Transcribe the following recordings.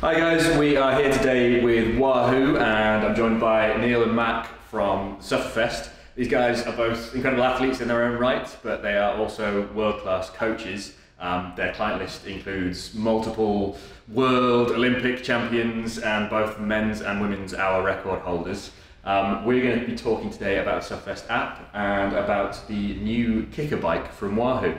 Hi guys, we are here today with Wahoo and I'm joined by Neil and Mac from Sufferfest. These guys are both incredible athletes in their own right, but they are also world-class coaches. Um, their client list includes multiple world Olympic champions and both men's and women's hour record holders. Um, we're going to be talking today about the Sufferfest app and about the new KICKR bike from Wahoo.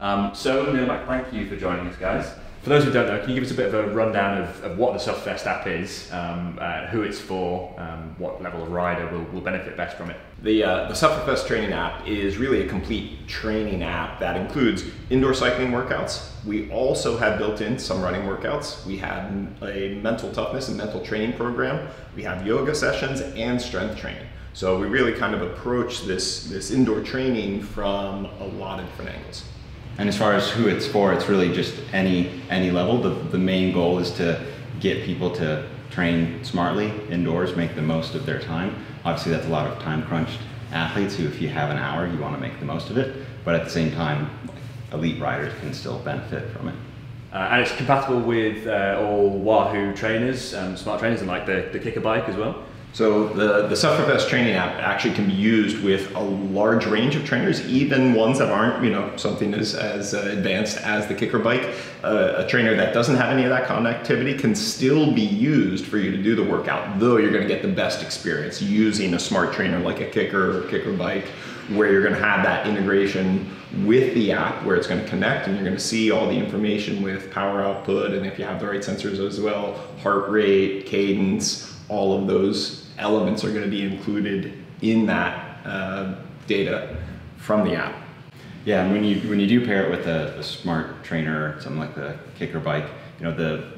Um, so, Neil, and Mac, thank you for joining us, guys. For those who don't know, can you give us a bit of a rundown of, of what the Sufferfest app is, um, uh, who it's for, um, what level of rider will, will benefit best from it? The, uh, the Sufferfest training app is really a complete training app that includes indoor cycling workouts. We also have built in some running workouts. We have a mental toughness and mental training program. We have yoga sessions and strength training. So we really kind of approach this, this indoor training from a lot of different angles. And as far as who it's for, it's really just any any level. The, the main goal is to get people to train smartly indoors, make the most of their time. Obviously, that's a lot of time crunched athletes who, if you have an hour, you want to make the most of it. But at the same time, elite riders can still benefit from it. Uh, and it's compatible with uh, all Wahoo trainers, um, smart trainers, and like the, the KICKR bike as well. So the, the Sufferfest training app actually can be used with a large range of trainers, even ones that aren't, you know, something as, as uh, advanced as the KICKR bike. Uh, a trainer that doesn't have any of that connectivity can still be used for you to do the workout, though you're gonna get the best experience using a smart trainer like a KICKR or KICKR bike, where you're gonna have that integration with the app where it's gonna connect and you're gonna see all the information with power output and if you have the right sensors as well, heart rate, cadence, all of those elements are going to be included in that uh, data from the app. Yeah, and when you when you do pair it with a, a smart trainer, something like the KICKR bike, you know the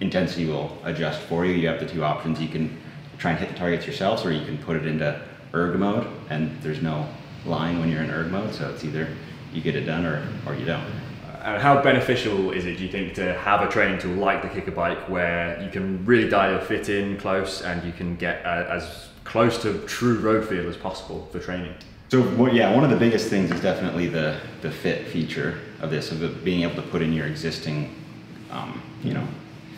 intensity will adjust for you. You have the two options. You can try and hit the targets yourselves, or you can put it into erg mode, and there's no line when you're in erg mode, so it's either you get it done or, or you don't. Uh, how beneficial is it, do you think, to have a training tool like the KICKR bike where you can really dial your fit in close and you can get uh, as close to true road feel as possible for training? So well, yeah, one of the biggest things is definitely the, the fit feature of this, of being able to put in your existing, um, you know,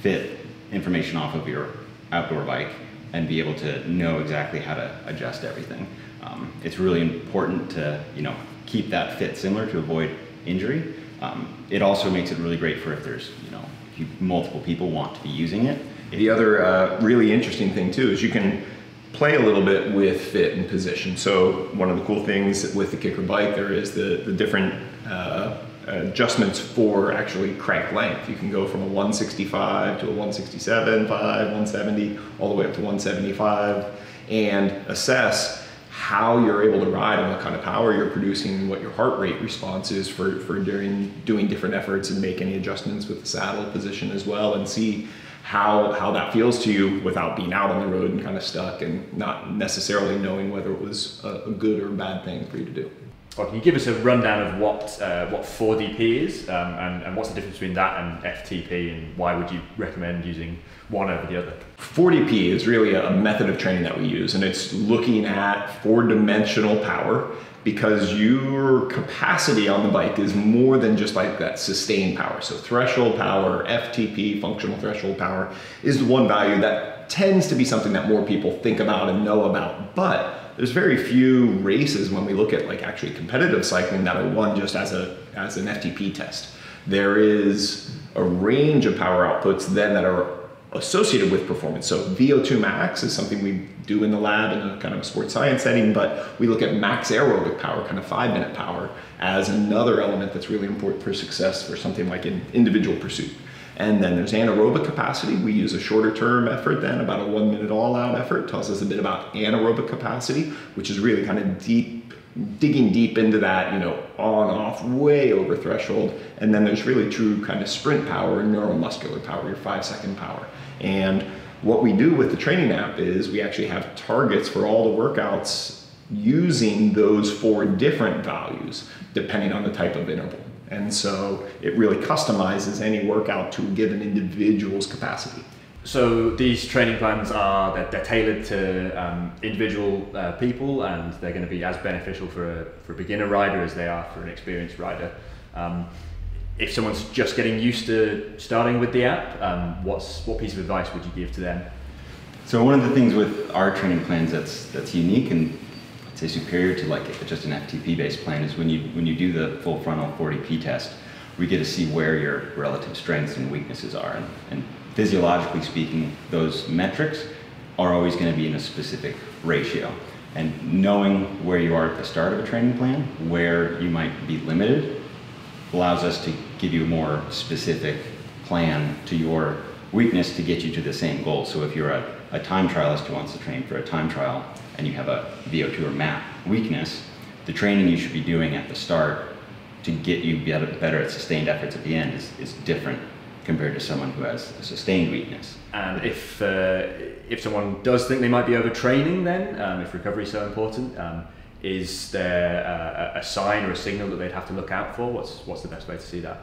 fit information off of your outdoor bike and be able to know exactly how to adjust everything. Um, it's really important to, you know, keep that fit similar to avoid injury. Um, it also makes it really great for if there's, you know, you, multiple people want to be using it. The other uh, really interesting thing too is you can play a little bit with fit and position. So one of the cool things with the KICKR bike there is the, the different uh, adjustments for actually crank length. You can go from a 165 to a 167, 5, 170, all the way up to 175 and assess how you're able to ride and what kind of power you're producing and what your heart rate response is for, for doing, doing different efforts and make any adjustments with the saddle position as well and see how, how that feels to you without being out on the road and kind of stuck and not necessarily knowing whether it was a, a good or bad thing for you to do. Well, can you give us a rundown of what uh, what 4DP is um, and, and what's the difference between that and FTP and why would you recommend using one over the other? 4DP is really a method of training that we use and it's looking at four dimensional power because your capacity on the bike is more than just like that sustained power. So threshold power, FTP, functional threshold power, is the one value that tends to be something that more people think about and know about. But there's very few races when we look at like actually competitive cycling that are won just as a as an FTP test. There is a range of power outputs then that are associated with performance. So VO2 max is something we do in the lab in a kind of sports science setting, but we look at max aerobic power, kind of five minute power, as another element that's really important for success for something like an individual pursuit. And then there's anaerobic capacity. We use a shorter term effort then, about a one minute all out effort. Tells us a bit about anaerobic capacity, which is really kind of deep, digging deep into that, you know, on, off, way over threshold. And then there's really true kind of sprint power neuromuscular power, your five second power. And what we do with the training app is we actually have targets for all the workouts using those four different values depending on the type of interval. And so it really customizes any workout to a given individual's capacity. So these training plans are they're, they're tailored to um, individual uh, people, and they're going to be as beneficial for a, for a beginner rider as they are for an experienced rider. Um, if someone's just getting used to starting with the app, um, what's what piece of advice would you give to them? So one of the things with our training plans that's that's unique and I'd say superior to like just an FTP based plan is when you when you do the full frontal 4DP test, we get to see where your relative strengths and weaknesses are. And, and physiologically speaking, those metrics are always going to be in a specific ratio. And knowing where you are at the start of a training plan, where you might be limited, allows us to give you a more specific plan to your weakness to get you to the same goal. So if you're a, a time trialist who wants to train for a time trial and you have a VO2 or MAP weakness, the training you should be doing at the start to get you better, at sustained efforts at the end is, is different compared to someone who has a sustained weakness. And if uh, if someone does think they might be overtraining, then um, if recovery is so important, um, is there a, a, sign or a signal that they'd have to look out for? What's what's the best way to see that?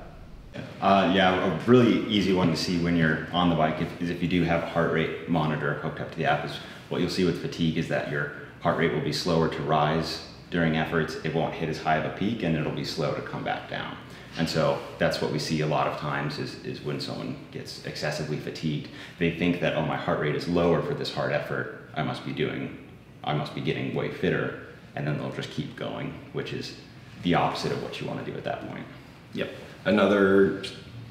Uh, yeah, a really easy one to see when you're on the bike if, is if you do have a heart rate monitor hooked up to the app. Is what you'll see with fatigue is that your heart rate will be slower to rise during efforts. It won't hit as high of a peak, and it'll be slow to come back down. And so that's what we see a lot of times is, is when someone gets excessively fatigued, they think that, oh, my heart rate is lower for this hard effort. I must be doing, I must be getting way fitter. And then they'll just keep going, which is the opposite of what you want to do at that point. Yep. Another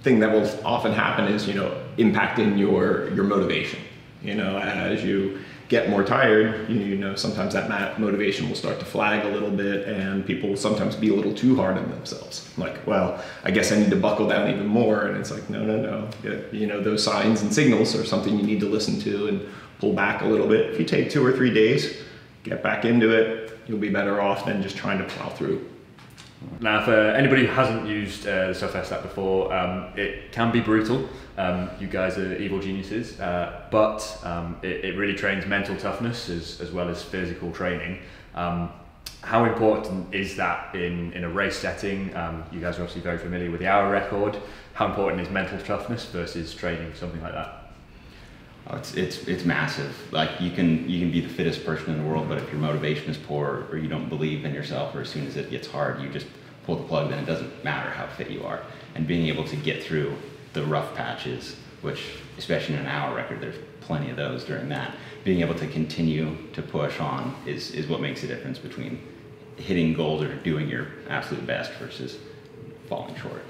thing that will often happen is, you know, impacting your, your motivation. You know, as you get more tired, you, you know, sometimes that motivation will start to flag a little bit and people will sometimes be a little too hard on themselves. Like, well, I guess I need to buckle down even more. And it's like, no, no, no. You know, those signs and signals are something you need to listen to and pull back a little bit. If you take two or three days, get back into it, you'll be better off than just trying to plow through. Now, for anybody who hasn't used uh, the Sufferfest app before, um, it can be brutal. Um, you guys are evil geniuses, uh, but um, it, it, really trains mental toughness as, as well as physical training. Um, how important is that in, in a race setting? Um, you guys are obviously very familiar with the hour record. How important is mental toughness versus training something like that? Oh, it's, it's, it's massive. Like you can, you can be the fittest person in the world, but if your motivation is poor or you don't believe in yourself or as soon as it gets hard, you just pull the plug, then it doesn't matter how fit you are. And being able to get through the rough patches, which especially in an hour record, there's plenty of those during that. Being able to continue to push on is, is what makes the difference between hitting goals or doing your absolute best versus falling short.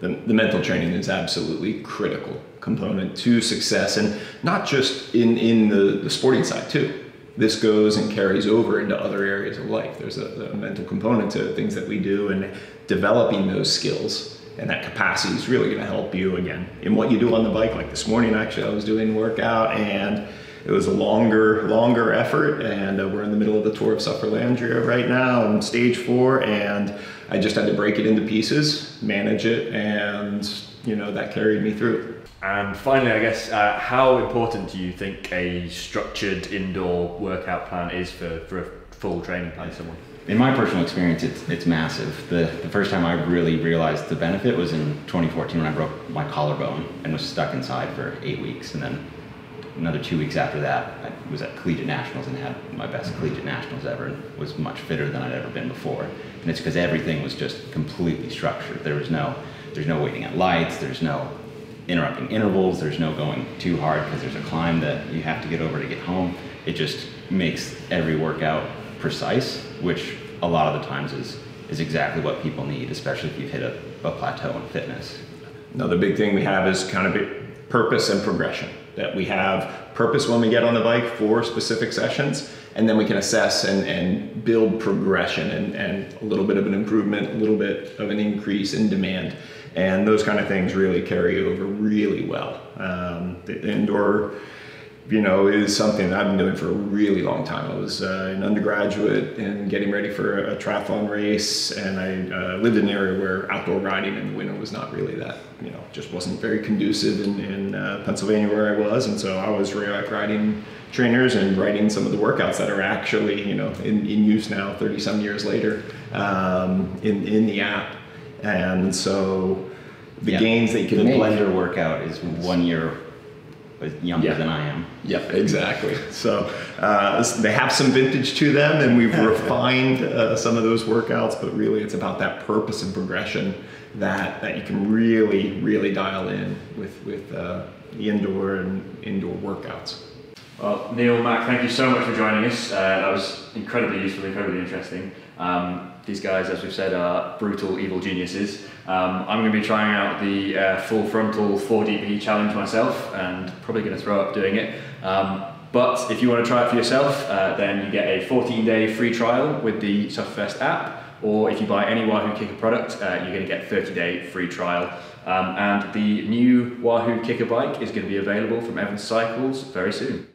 The, the mental training is absolutely critical component to success and not just in, in the, the sporting side too. This goes and carries over into other areas of life. There's a, a mental component to things that we do and developing those skills and that capacity is really going to help you again in what you do on the bike. Like this morning, actually, I was doing workout and it was a longer, longer effort, and uh, we're in the middle of the tour of Sufferlandria right now, on stage four, and I just had to break it into pieces, manage it, and you know that carried me through. And finally, I guess, uh, how important do you think a structured indoor workout plan is for, for a full training plan someone? In my personal experience, it's, it's massive. The, the first time I really realized the benefit was in 2014 when I broke my collarbone and was stuck inside for eight weeks. And then another two weeks after that, I was at collegiate nationals and had my best collegiate nationals ever and was much fitter than I'd ever been before. And it's because everything was just completely structured. There was no, there's no waiting at lights, there's no interrupting intervals. There's no going too hard because there's a climb that you have to get over to get home. It just makes every workout precise, which a lot of the times is is exactly what people need, especially if you've hit a, a plateau in fitness. Another big thing we have is kind of purpose and progression. That we have purpose when we get on the bike for specific sessions, and then we can assess and, and build progression and, and a little bit of an improvement, a little bit of an increase in demand and those kind of things really carry over really well. Um, the indoor, you know, is something that I've been doing for a really long time. I was uh, an undergraduate and getting ready for a triathlon race, and I uh, lived in an area where outdoor riding in the winter was not really that, you know, just wasn't very conducive in, in uh, Pennsylvania where I was, and so I was riding trainers and writing some of the workouts that are actually, you know, in, in use now, 30 some years later, um, in, in the app. And so the yeah. gains that you can the make. blender workout is one year younger yeah. than I am. Yep, exactly. So uh, they have some vintage to them, and we've refined uh, some of those workouts. But really, it's about that purpose and progression that that you can really, really dial in with with uh, the indoor and indoor workouts. Well, Neil, Mac, thank you so much for joining us. Uh, that was incredibly useful, incredibly interesting. Um, these guys, as we've said, are brutal, evil geniuses. Um, I'm going to be trying out the uh, full frontal 4DP challenge myself and probably going to throw up doing it. Um, but if you want to try it for yourself, uh, then you get a 14 day free trial with the Sufferfest app. Or if you buy any Wahoo KICKR product, uh, you're going to get 30 day free trial. Um, and the new Wahoo KICKR bike is going to be available from Evans Cycles very soon.